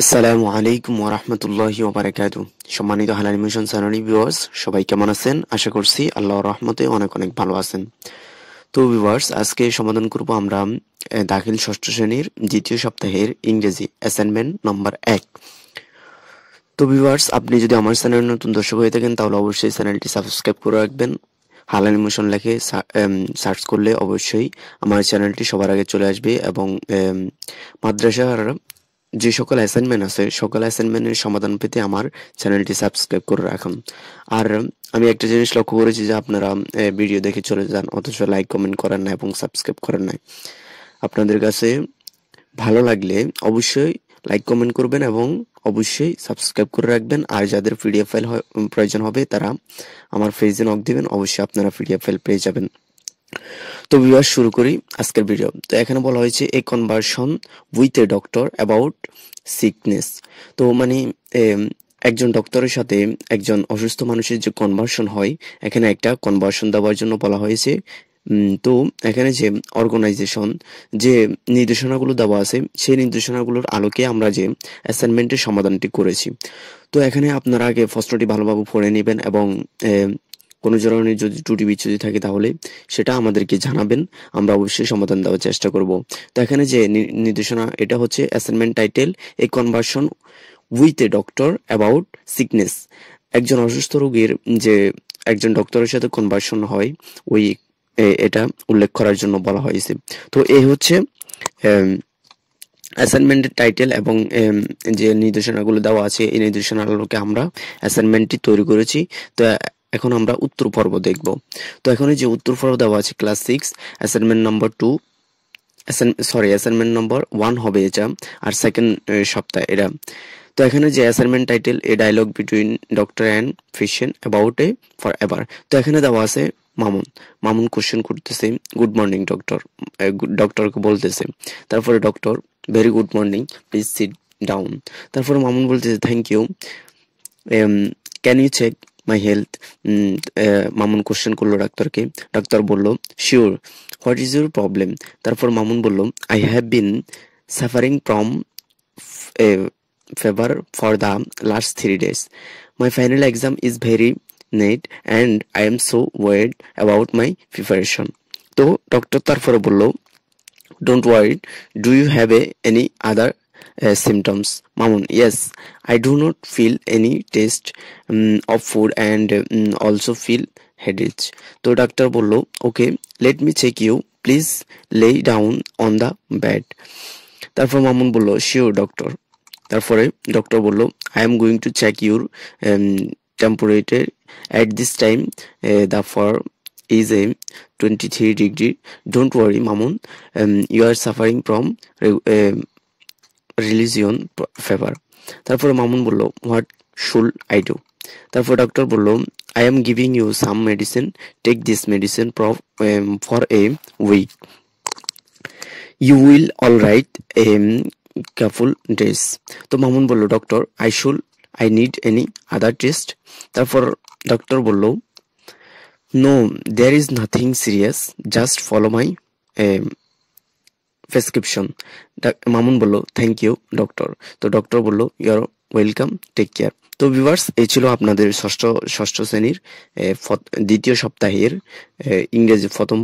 আসসালামু আলাইকুম ওরহমতুল্লাহি ওবারাকাতু সম্মানিত হালাল মিশন চ্যানেল ভিউয়ার্স, সবাই কেমন আছেন? আশা করছি আল্লাহর রহমতে অনেক অনেক ভালো আছেন। তো ভিউয়ার্স, আজকে সমাধান করব আমরা দাখিল ষষ্ঠ শ্রেণির দ্বিতীয় সপ্তাহের ইংরেজি অ্যাসাইনমেন্ট নম্বর এক। তো ভিউয়ার্স, আপনি যদি আমার চ্যানেল নতুন দর্শক হয়ে থাকেন, তাহলে অবশ্যই চ্যানেলটি সাবস্ক্রাইব করে রাখবেন। হালাল মিশন লেখে সার্চ করলে অবশ্যই আমার চ্যানেলটি সবার আগে চলে আসবে এবং মাদ্রাসার যে সকল অ্যাসাইনমেন্ট আছে, সকল অ্যাসাইনমেন্টের সমাধান পেতে আমার চ্যানেলটি সাবস্ক্রাইব করে রাখুন। আর, আমি একটা জিনিস লক্ষ্য করেছি যে আপনারা ভিডিও দেখে চলে যান, অথচ লাইক কমেন্ট করেন না এবং সাবস্ক্রাইব করেন না। আপনাদের কাছে ভালো লাগলে অবশ্যই লাইক কমেন্ট করবেন এবং অবশ্যই সাবস্ক্রাইব করে রাখবেন। আর যাদের পিডিএফ ফাইল প্রয়োজন হবে, তারা আমার ফেজে নক দিবেন, অবশ্যই আপনারা পিডিএফ ফাইল পেয়ে যাবেন। তো ভিউয়ার শুরু করি আজকের ভিডিও। তো এখানে বলা হয়েছে a conversion with a doctor about sickness তো মানে একজন ডক্টরের সাথে একজন অসুস্থ মানুষের যে কনভার্সন হয়, এখানে একটা কনভার্সন দেওয়ার জন্য বলা হয়েছে। তো এখানে যে অর্গানাইজেশন যে নির্দেশনাগুলো দেওয়া আছে, সেই নির্দেশনাগুলোর আলোকে আমরা যে অ্যাসাইনমেন্টের সমাধানটি করেছি। তো এখানে আপনারা আগে প্রশ্নটি ভালোভাবে পড়ে নেবেন এবং কোনো ধরনের যদি ত্রুটি বিচ্ছুতি থাকে তাহলে সেটা আমাদেরকে জানাবেন। আমরা অবশ্যই সমাধান দেওয়ার চেষ্টা করব। তো এখানে যে নির্দেশনা, এটা হচ্ছে assignment title a conversion with a doctor about sickness একজন অসুস্থ রোগীর যে একজন ডক্টরের সাথে কনভার্সন হয়, ওই এটা উল্লেখ করার জন্য বলা হয়েছে। তো এই হচ্ছে অ্যাসাইনমেন্টের টাইটেল এবং যে নির্দেশনাগুলো দেওয়া আছে, এই নির্দেশনাগুলোকে আমরা অ্যাসাইনমেন্টটি তৈরি করেছি। তো এখন আমরা উত্তর পর্ব দেখব। তো এখানে যে উত্তর পর্ব দেওয়া আছে class six assignment number two sorry assignment number one হবে এটা, আর সেকেন্ড সপ্তাহ এটা। তো এখানে যে assignment title a dialogue between doctor and patient about a fever তো এখানে দেওয়া আছে মামুন। মামুন কোশ্চেন করতেছে গুড মর্নিং ডক্টর ডক্টরকে বলতেছে। তারপরে doctor very good morning please sit down তারপরে মামুন বলতেছে thank you can you check my health Mamun question করল ডাক্তারকে। ডাক্তার বলল sure what is your problem তারপর মামুন বলল I have been suffering from a fever for the last three days my final exam is very near and I am so worried about my preparation তো doctor তারপরে বলল don't worried do you have a any other uh, symptoms mamun yes i do not feel any taste um, of food and um, also feel headache তো doctor বলল okay let me check you please lay down on the bed তারপর মামুন বলল sure doctor তারপরে doctor বলল I am going to check your temperature at this time the fever is a 23 degree don't worry mamun um, you are suffering from uh, religion fever. তারপরে মামুন বলল, what should I do? তারপর doctor বলল, I am giving you some medicine, take this medicine for a week. You will all right a careful dress. তো মামুন বলল, doctor, I should, I need any other test? তারপর doctor বলল, no, there is nothing serious, just follow my prescription Mamun বলল thank you doctor তো doctor বলল you're welcome take care তো viewers এই ছিল আপনাদের ষষ্ঠ ষষ্ঠ শ্রেণির দ্বিতীয় সপ্তাহের ইংরেজি, প্রথম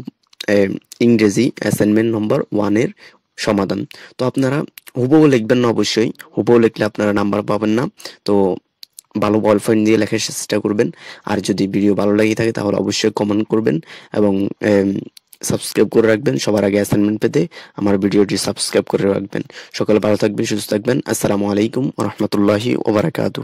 ইংরেজি অ্যাসাইনমেন্ট নম্বর ওয়ানের সমাধান। তো আপনারা হুবহু লিখবেন না অবশ্যই, হুবহু লিখলে আপনারা নাম্বার পাবেন না। তো ভালো বল পয়েন্ট দিয়ে লেখার চেষ্টা করবেন। আর যদি ভিডিও ভালো লাগে থাকে তাহলে অবশ্যই কমেন্ট করবেন এবং সাবস্ক্রাইব করে রাখবেন। সবার আগে অ্যাসাইনমেন্ট পেতে আমার ভিডিওটি সাবস্ক্রাইব করে রাখবেন। সকালে ভালো থাকবেন, সুস্থ থাকবেন। আসসালামু আলাইকুম রহমতুল্লাহি ওবরাকাতু